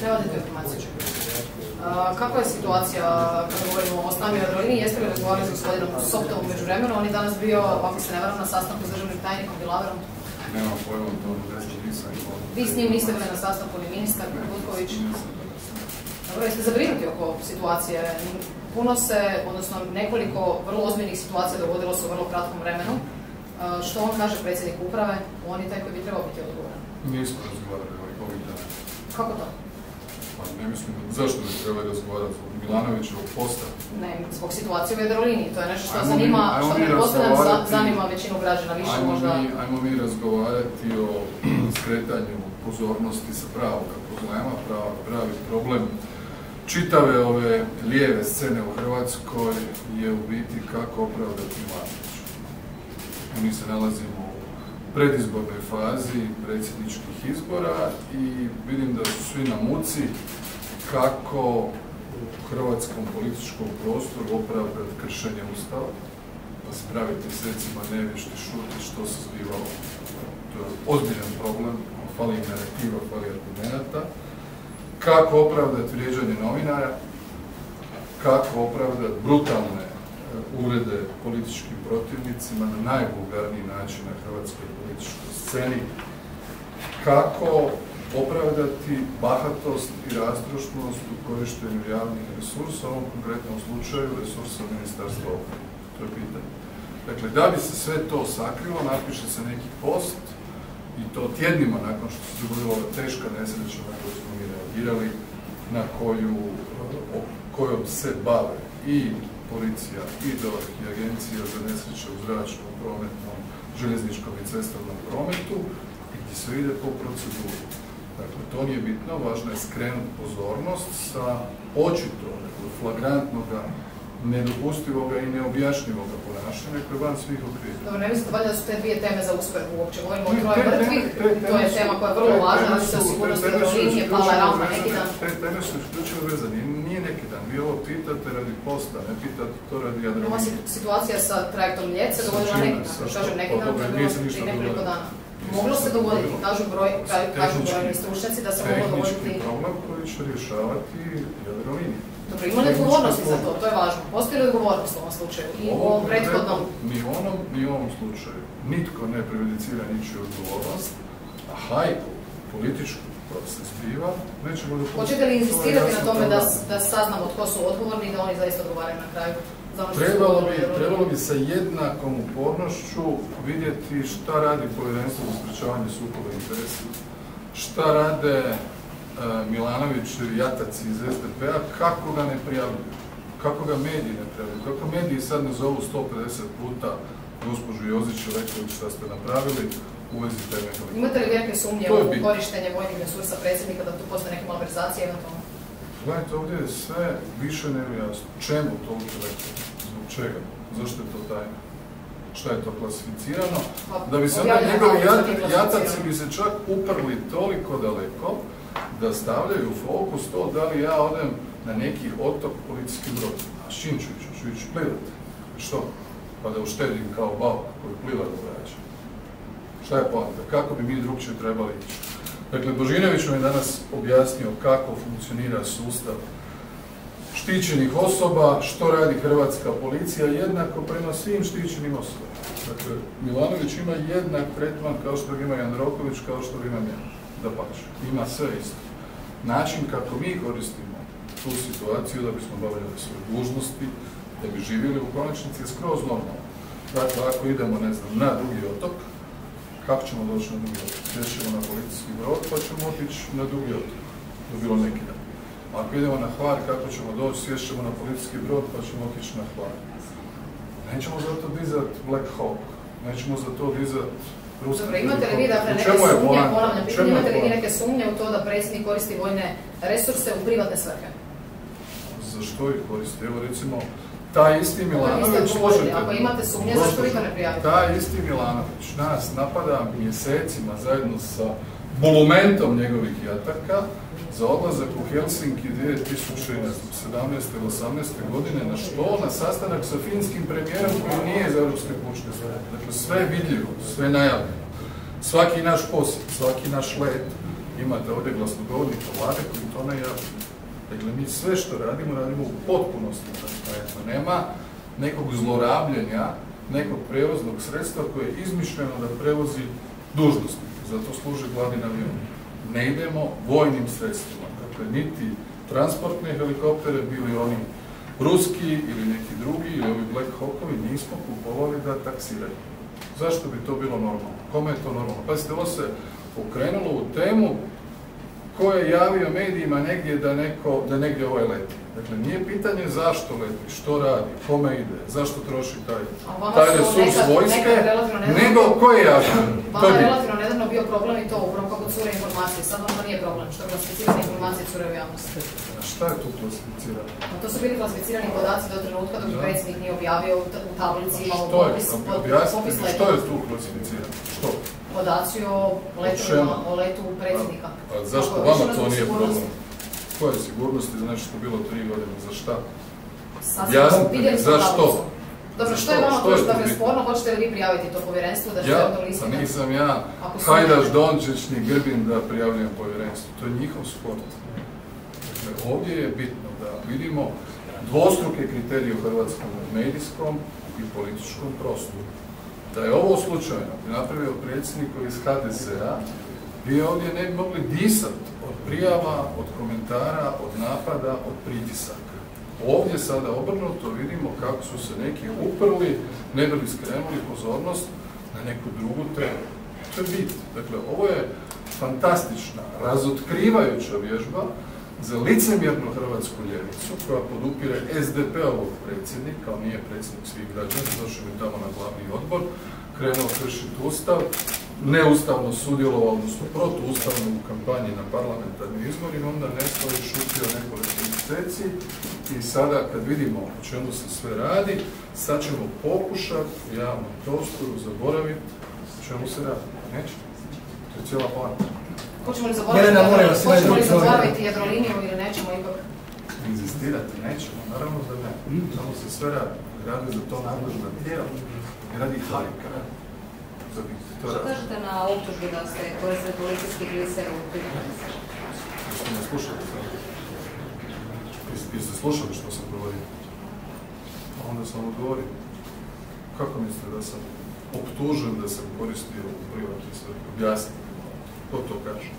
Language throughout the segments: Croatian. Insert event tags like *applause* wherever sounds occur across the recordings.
Tu informaciju. Uh, Kakva je situacija kada govorimo o stanju Jadrolini? Jeste li razgovarali s gospodinom Soptovom među vremenu? On je danas bio, ako se ne varam, na sastanku s državnim tajnikom Bilaverom. Nemam pojma o tom, ne znam, nisam. Vi s njim niste bili na sastanku ni ministar Butković. Dobro, jeste zabrinuti oko situacije? Puno se, odnosno nekoliko vrlo ozbiljnih situacija dogodilo se u vrlo kratkom vremenu. Što on kaže predsjednik uprave? On je taj koji bi trebao biti odgovoran. Nismo razgovarali ovaj ovih dana. Kako to? Ne mislim, zašto bi trebali razgovarati zbog Milanovićevog posta? Ne, zbog situacije u Jadroliniji, to je nešto što Ajmo zanima, što mi pretpostavljam razgovarati. zanima većinu građana više Ajmo možda. mi, ajmo mi razgovarati o *clears throat* skretanju pozornosti sa pravog problema, pravi, pravi problem čitave ove lijeve scene u Hrvatskoj je u biti kako opravdati Milanović. Mi se nalazimo predizbornoj fazi predsjedničkih izbora i vidim da su svi na muci kako u hrvatskom političkom prostoru opravdati kršenje Ustava, pa se praviti mjesecima nevješti šuti što se zbivalo. To je ozbiljan problem, fali narativa, fali argumenta. Kako opravdati vrijeđanje novinara, kako opravdati brutalne e, urede političkim protivnicima na najvulgarniji način na hrvatskoj političkoj sceni, kako opravdati bahatost i rastrošnost u korištenju javnih resursa, u ovom konkretnom slučaju resursa Ministarstva obrane. To je pitanje. Dakle, da bi se sve to sakrilo, napiše se neki post i to tjednima nakon što se dogodila ova teška nesreća na koju smo mi reagirali, na koju, kojom se bave i policija, i DORH, i agencija za nesreće u zračnom, prometnom, željezničkom i cestovnom prometu, i gdje se ide po proceduru. Dakle, to nije bitno, važno je skrenuti pozornost sa očito flagrantnoga, nedopustivoga i neobjašnjivoga ponašanja koje je van svih okvira. Dobro, ne mislite valjda da su te dvije teme za uspjeh uopće? Govorimo o troje mrtvih, to je tema koja je vrlo važna, radi se su Jadrolinije, pala vezane- neki dan. Te teme su isključivo vezane, nije neki dan. Vi ovo pitate radi posta, ne pitate to radi Ova Jadrolinije. si- situacija sa trajektom Ljet se dogodila neki dan. Kažem neki Pa dan, to je bilo prije nekoliko dana. Moglo se dogoditi, kažu broj, ka- kažu Tehnički- brojni stručnjaci da se moglo Tehnički dogoditi. problem koji će rješavati Jadrolinije. Dobro, ima li odgovornosti za to? To je važno. Postoji li odgovornost u ovom slučaju? I u ovom prethodnom? Ni u onom, ni u ovom slučaju. Nitko ne prejudicira ničiju odgovornost, a hajku političku koja se zbiva, nećemo dopustiti. Hoćete li insistirati na tome da, da saznamo tko su odgovorni i da oni zaista odgovaraju na kraju? Trebalo bi, trebalo bi sa jednakom upornošću vidjeti šta radi Povjerenstvo za sprečavanje sukoba interesa, šta rade e, Milanović i Jataci iz SDP-a, kako ga ne prijavljuju, kako ga mediji ne prijavljuju, kako mediji sad ne zovu 150 puta gospođu Jozić i Leković šta ste napravili u vezi teme helikoptera. Imate li velike sumnje To je u korištenje vojnih resursa predsjednika da tu postoje neke malverzacije eventualno? Gledajte, ovdje je sve više nego jasno. Čemu toliki lektor? Zbog čega? Zašto je to tajno? Šta je to klasificirano? Pa, Da bi se onda njegovi jataci bi se čak uprli toliko daleko da stavljaju u fokus to da li ja odem na neki otok policijski brod. A s čim ću ići? Ću ići plivat. Što? Pa da uštedim kao bauk koji pliva do vraća. Šta je poanta? Kako bi mi drugčije trebali ići? Dakle, Božinović vam je danas objasnio kako funkcionira sustav štićenih osoba, što radi hrvatska policija, jednako prema svim štićenim osobama. Dakle, Milanović ima jednak tretman kao što ga ima Jandroković, kao što ga imam ja. Da ima sve isto. Način kako mi koristimo tu situaciju da bismo obavljali svoje dužnosti, da bi živjeli u konačnici skroz normalno. Dakle, ako idemo, ne znam, na drugi otok, kako ćemo doći na drugi otok? Sješćemo na policijski brod, pa ćemo otići na drugi otok. To je bilo neki dan. Ako idemo na Hvar, kako ćemo doći? Sješćemo na policijski brod, pa ćemo otići na Hvar. Nećemo za to dizat Black Hawk. Nećemo za to dizat ruski Dobro, imate li vi dakle neke sumnje, ponavljam, imate li vi neke sumnje u to da predsjednik koristi vojne resurse u privatne svrhe? Za što ih koristi? Evo recimo, taj isti Milanović, slušajte, Ako imate sumnje, zašto vi to ne prijavite? Taj isti Milanović nas napada mjesecima zajedno sa bulumentom njegovih jataka za odlazak u Helsinki 2017. ili 18. godine, na što? Na sastanak sa finskim premijerom koji nije iz Europske pučke stranke. Dakle, sve je vidljivo, sve je najavljeno. Svaki naš posjet, svaki naš let Imate ovdje glasnogovornika vlade koji to najavljaju. Dakle, mi sve što radimo, radimo u potpunosti transparentno. Nema nekog zlorabljenja, nekog prevoznog sredstva koje je izmišljeno da prevozi dužnosnik. Zato služi vladin avion. Ne idemo vojnim sredstvima. Dakle, niti transportne helikoptere, bili oni ruski ili neki drugi ili ovi Black Hawkovi, nismo kupovali da taksiraju. Zašto bi to bilo normalno? Kome je to normalno? Pazite, ovo se pokrenulo u temu ko je javio medijima negdje da, neko, da negdje ovaj leti. Dakle, nije pitanje zašto leti, što radi, kome ide, zašto troši taj, taj resurs vojske, nego ko je javio. Vama je relativno nedavno bio problem i to upravo kako cure informacije. Sad vam to nije problem, što klasificirane informacije cure u javnosti. A šta je tu klasificirano? Pa to su bili klasificirani podaci do trenutka dok predsjednik nije objavio u tablici, imao popis, popis Što je tu klasificirano? Što? Podaci o letu, o letu predsjednika. A, zašto vama to nije problem? Koje sigurnosti za nešto bilo tri godine? Za šta? Jasnite, za što? Dobro, što je vama to što je sporno? Hoćete li vi prijaviti to povjerenstvo da ja? Pa nisam ja Hajdaš Dončić ni Grbin da prijavljujem povjerenstvo. To je njihov sport. Dakle, ovdje je bitno da vidimo dvostruke kriterije u hrvatskom medijskom i političkom prostoru. Da je ovo slučajno napravio predsjednik iz HDZ-a, vi ovdje ne bi mogli disati od prijava, od komentara, od napada, od pritisaka. Ovdje sada obrnuto vidimo kako su se neki uprli, ne bi li skrenuli pozornost na neku drugu temu. To je bit. Dakle, ovo je fantastična, razotkrivajuća vježba za licemjernu hrvatsku ljevicu koja podupire SDP-ovog predsjednika, on nije predsjednik svih građana, došao bi tamo na glavni odbor, krenuo kršiti ustav, neustavno sudjelovao, odnosno protuustavno u kampanji na parlamentarnim izborima, onda nešto je šutio nekoliko mjeseci i sada kad vidimo o čemu se sve radi, sad ćemo pokušati u javnom prostoru zaboraviti o čemu se radi. Neće. To je cijela plana. Hoćemo li zaboraviti, hoćemo li zaboraviti Jadroliniju ili nećemo ipak? Inzistirati nećemo, naravno da ne. Samo se sve radi. Radi za to nadležna tijela. Radi halika. Što kažete na optužbi da ste koristili policijski gliser u pripravnici? Jeste me slušali sad? Jeste slušali što sam govorio? Onda sam odgovorio. Kako mislite da sam optužen da sam koristio u privatni sve? Objasnite. Ko to kaže?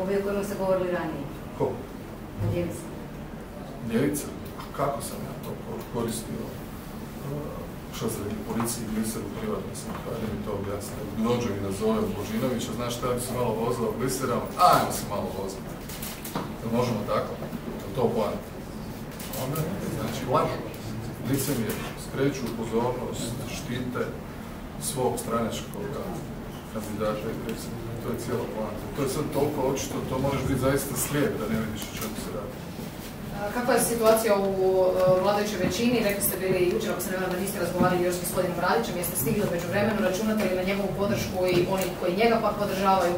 Ovi o kojima ste govorili ranije. Ko? Ljevica. Ljevica? Kako sam ja to koristio? Što se rekli, policiji gliser u privatnom sam, mi to objasniti. Dođe mi nazove Božinovića, znaš šta, bi se malo vozila gliserom, ajmo se malo voziti. Jel možemo tako? Jel to plan? Onda, znači, lažu. Licemjer, skreću pozornost, štite svog stranačkog kandidata i predsjednika. To je cijela plana. To je sad toliko očito, to možeš biti zaista slijep da ne vidiš o čemu se radi. Kakva je situacija u e, vladajućoj većini? Rekli ste bili jučer, ako se ne da niste razgovarali još s gospodinom Radićem, jeste stigli među vremenu, računate li na njegovu podršku i oni koji njega pak podržavaju?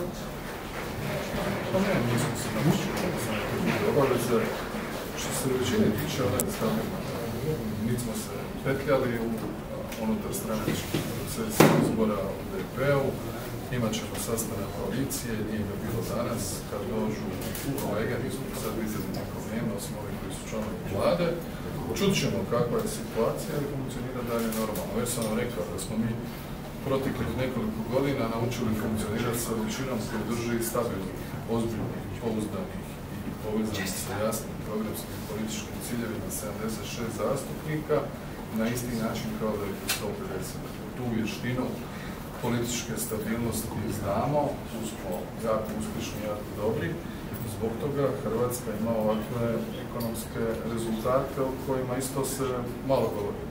Pa ne, nismo se obaveze. Što se većine tiče, ona je stabilna. Niti smo se petljali u unutar stranački proces izbora u DP-u. Imat ćemo sastanak koalicije, nije ga bilo danas, kad dođu kolege, nismo sad vidjeli neko vrijeme, osim ovih koji su članovi vlade. Čut ćemo kakva je situacija i funkcionira dalje normalno. Već sam vam rekao da smo mi proteklih nekoliko godina naučili funkcionirati sa većinom koji drži stabilnih, ozbiljnih, pouzdanih i povezanih sa jasnim programskim i političkim ciljevima 76 zastupnika na isti način kao da je 150. Tu vještinu političke stabilnosti znamo, tu smo jako uspješni, jako dobri. Zbog toga Hrvatska ima ovakve ekonomske rezultate o kojima isto se malo govori.